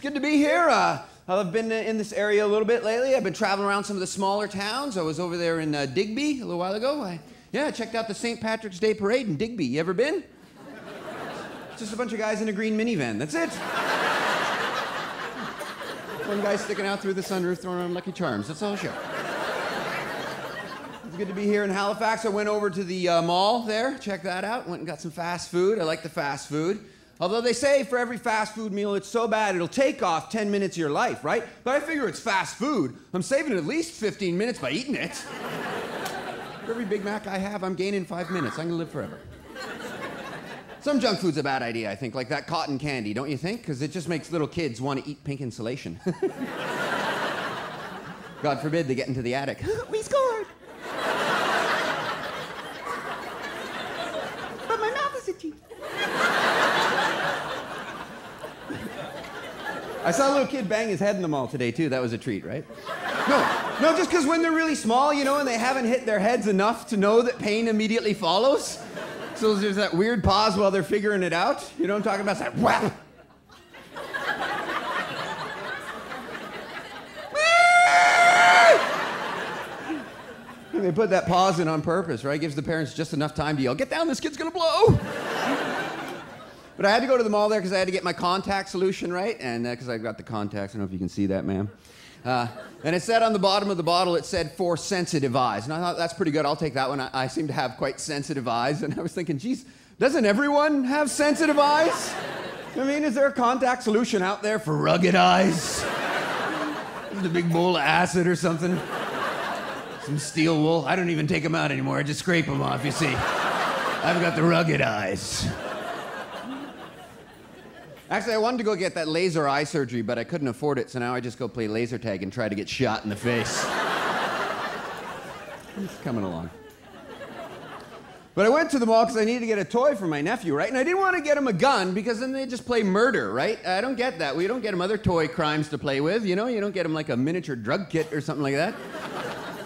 It's good to be here. Uh, I've been in this area a little bit lately. I've been traveling around some of the smaller towns. I was over there in uh, Digby a little while ago. I, yeah, I checked out the St. Patrick's Day Parade in Digby. You ever been? It's just a bunch of guys in a green minivan. That's it. One guy sticking out through the sunroof throwing around Lucky Charms. That's all show. It's good to be here in Halifax. I went over to the uh, mall there, check that out. Went and got some fast food. I like the fast food. Although they say for every fast food meal it's so bad it'll take off 10 minutes of your life, right? But I figure it's fast food. I'm saving at least 15 minutes by eating it. for every Big Mac I have, I'm gaining five minutes. I'm gonna live forever. Some junk food's a bad idea, I think, like that cotton candy, don't you think? Because it just makes little kids want to eat pink insulation. God forbid they get into the attic. we scored! but my mouth is itchy. I saw a little kid bang his head in the mall today, too. That was a treat, right? No, no, just because when they're really small, you know, and they haven't hit their heads enough to know that pain immediately follows. So there's that weird pause while they're figuring it out. You know what I'm talking about? It's like, whap! they put that pause in on purpose, right? Gives the parents just enough time to yell, get down, this kid's gonna blow! But I had to go to the mall there because I had to get my contact solution right, and because uh, I've got the contacts. I don't know if you can see that, ma'am. Uh, and it said on the bottom of the bottle, it said for sensitive eyes. And I thought that's pretty good. I'll take that one. I, I seem to have quite sensitive eyes. And I was thinking, geez, doesn't everyone have sensitive eyes? I mean, is there a contact solution out there for rugged eyes? Just a big bowl of acid or something? Some steel wool? I don't even take them out anymore. I just scrape them off, you see. I've got the rugged eyes. Actually, I wanted to go get that laser eye surgery, but I couldn't afford it, so now I just go play laser tag and try to get shot in the face. it's coming along. But I went to the mall because I needed to get a toy for my nephew, right? And I didn't want to get him a gun because then they just play murder, right? I don't get that. We don't get him other toy crimes to play with, you know? You don't get him like a miniature drug kit or something like that.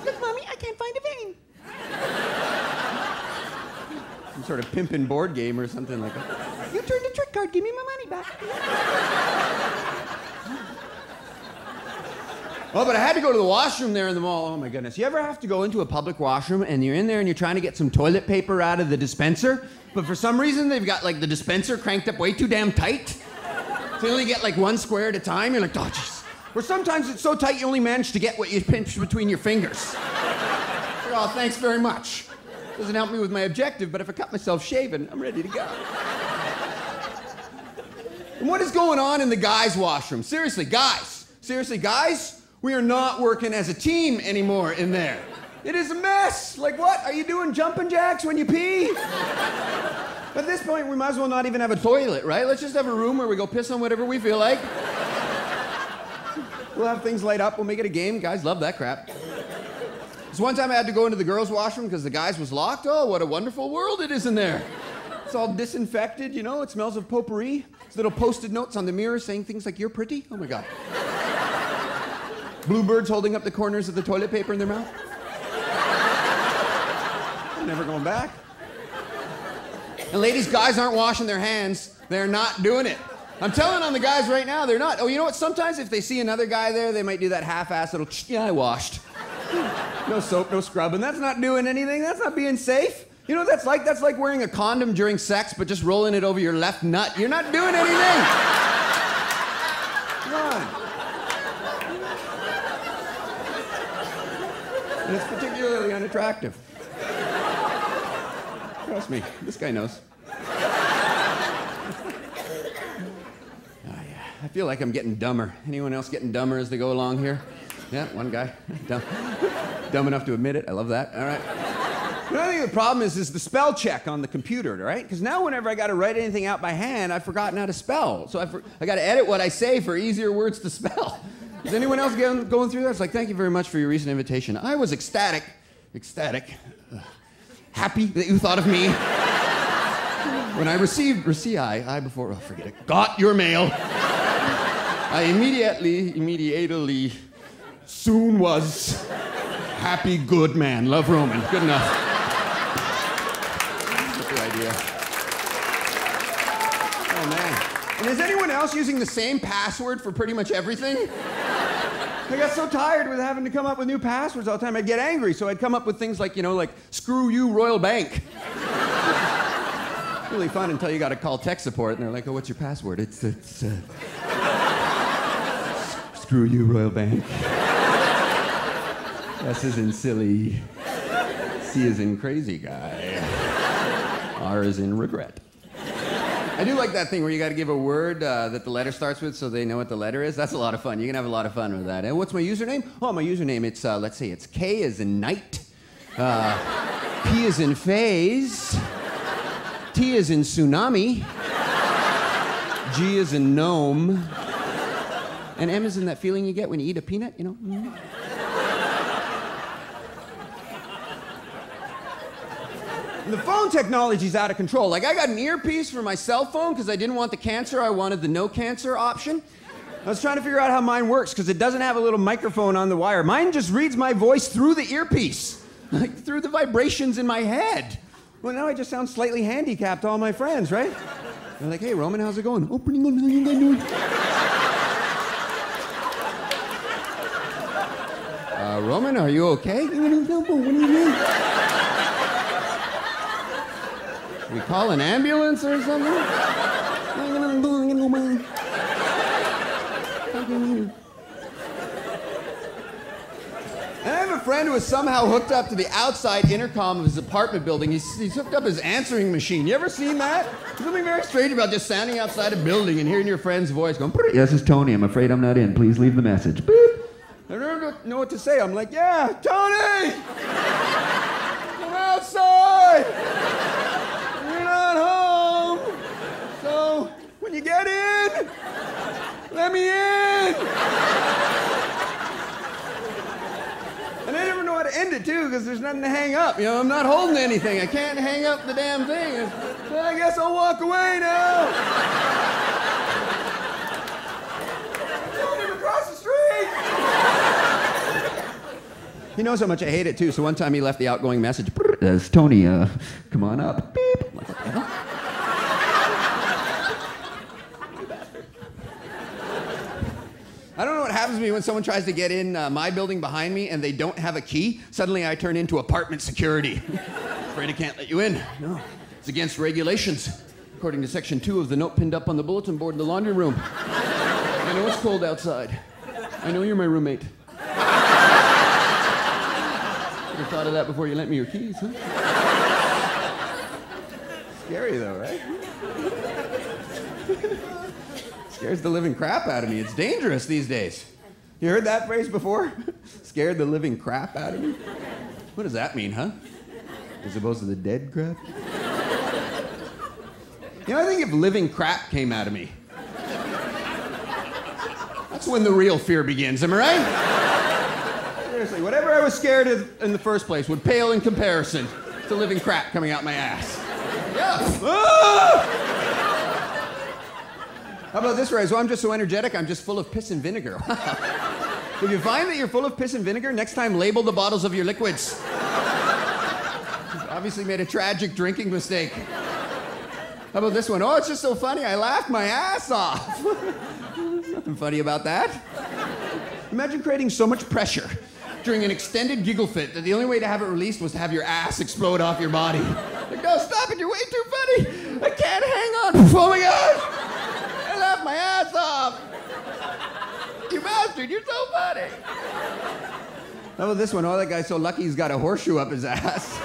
Look, Mommy, I can't find a vein. Some sort of pimping board game or something like that. You turned the trick card. Give me my money back. Oh, but I had to go to the washroom there in the mall. Oh my goodness. You ever have to go into a public washroom and you're in there and you're trying to get some toilet paper out of the dispenser, but for some reason they've got like the dispenser cranked up way too damn tight? So you only get like one square at a time. You're like, oh, jeez. Or sometimes it's so tight you only manage to get what you pinch between your fingers. oh, thanks very much. Doesn't help me with my objective, but if I cut myself shaving, I'm ready to go. What is going on in the guys' washroom? Seriously, guys. Seriously, guys, we are not working as a team anymore in there. It is a mess. Like, what? Are you doing jumping jacks when you pee? At this point, we might as well not even have a toilet, right? Let's just have a room where we go piss on whatever we feel like. We'll have things light up. We'll make it a game. Guys love that crap. This one time I had to go into the girls' washroom because the guys was locked. Oh, what a wonderful world it is in there. It's all disinfected, you know. It smells of potpourri. Little post-it notes on the mirror saying things like, you're pretty. Oh my God. Bluebirds holding up the corners of the toilet paper in their mouth. I'm never going back. And ladies, guys aren't washing their hands. They're not doing it. I'm telling on the guys right now, they're not. Oh, you know what? Sometimes if they see another guy there, they might do that half-ass little, yeah, I washed. no soap, no scrubbing. That's not doing anything. That's not being safe. You know that's like? That's like wearing a condom during sex, but just rolling it over your left nut. You're not doing anything. Come on. And it's particularly unattractive. Trust me, this guy knows. Oh, uh, yeah. I feel like I'm getting dumber. Anyone else getting dumber as they go along here? Yeah, one guy. Dumb, dumb enough to admit it. I love that. All right. I think the problem is, is the spell check on the computer, right? Because now whenever I got to write anything out by hand, I've forgotten how to spell. So I, for, I got to edit what I say for easier words to spell. Is anyone else going, going through that? It's like, thank you very much for your recent invitation. I was ecstatic, ecstatic, uh, happy that you thought of me. when I received, received I, I before, oh, forget it, got your mail. I immediately, immediately, soon was happy, good man. Love Roman. Good enough. That's the idea. Oh, man. And is anyone else using the same password for pretty much everything? I got so tired with having to come up with new passwords all the time. I'd get angry, so I'd come up with things like, you know, like screw you, Royal Bank. really fun until you got to call tech support, and they're like, "Oh, what's your password?" It's it's uh, screw you, Royal Bank. S is in silly. C is in crazy guy. R is in regret. I do like that thing where you got to give a word uh, that the letter starts with so they know what the letter is. That's a lot of fun. You can have a lot of fun with that. And what's my username? Oh, my username, it's, uh, let's see, it's K is in night, uh, P is in phase, T is in tsunami, G is in gnome, and M is in that feeling you get when you eat a peanut, you know? Mm. The phone technology's out of control. Like, I got an earpiece for my cell phone because I didn't want the cancer, I wanted the no cancer option. I was trying to figure out how mine works because it doesn't have a little microphone on the wire. Mine just reads my voice through the earpiece, like through the vibrations in my head. Well, now I just sound slightly handicapped to all my friends, right? They're like, hey, Roman, how's it going? Oh, pretty good. Uh, Roman, are you okay? What you? We call an ambulance or something? And I have a friend who is somehow hooked up to the outside intercom of his apartment building. He's, he's hooked up his answering machine. You ever seen that? There's something very strange about just standing outside a building and hearing your friend's voice going, Yes, it's Tony. I'm afraid I'm not in. Please leave the message. Beep. I don't know what to say. I'm like, yeah, Tony! Come outside! You're not home! You get in, let me in! And I never know how to end it, too, because there's nothing to hang up. You know, I'm not holding anything. I can't hang up the damn thing. I guess I'll walk away now. Don't even cross the street! He knows how much I hate it too. So one time he left the outgoing message. That's Tony. Uh, come on up. Beep. I'm like, what the hell? I don't know what happens to me when someone tries to get in uh, my building behind me and they don't have a key. Suddenly I turn into apartment security. Afraid I can't let you in. No, it's against regulations. According to section two of the note pinned up on the bulletin board in the laundry room. I know it's cold outside. I know you're my roommate. Should have thought of that before you lent me your keys, huh? Scary though, right? Scares the living crap out of me. It's dangerous these days. You heard that phrase before? Scared the living crap out of me? What does that mean, huh? As opposed to the dead crap? You know, I think if living crap came out of me, that's when the real fear begins, am I right? Seriously, whatever I was scared of in the first place would pale in comparison to living crap coming out my ass. Yeah. Ah! How about this, Ray? So I'm just so energetic, I'm just full of piss and vinegar. if you find that you're full of piss and vinegar, next time label the bottles of your liquids. You've obviously made a tragic drinking mistake. How about this one? Oh, it's just so funny. I laughed my ass off. Nothing funny about that. Imagine creating so much pressure during an extended giggle fit that the only way to have it released was to have your ass explode off your body. Like, no, stop it. You're way too funny. I can't hang on. Oh my God. I laughed my ass off. You bastard. You're so funny. How about this one? Oh, that guy's so lucky he's got a horseshoe up his ass.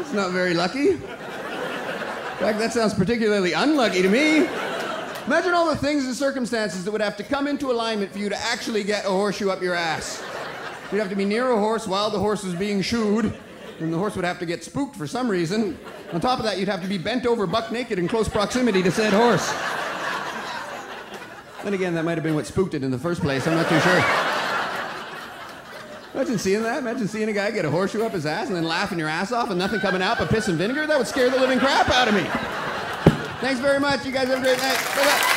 It's not very lucky. In fact, that sounds particularly unlucky to me. Imagine all the things and circumstances that would have to come into alignment for you to actually get a horseshoe up your ass. You'd have to be near a horse while the horse was being shooed, and the horse would have to get spooked for some reason. On top of that, you'd have to be bent over buck naked in close proximity to said horse. Then again, that might have been what spooked it in the first place. I'm not too sure. Imagine seeing that. Imagine seeing a guy get a horseshoe up his ass and then laughing your ass off and nothing coming out but piss and vinegar. That would scare the living crap out of me. Thanks very much. You guys have a great night. Bye-bye.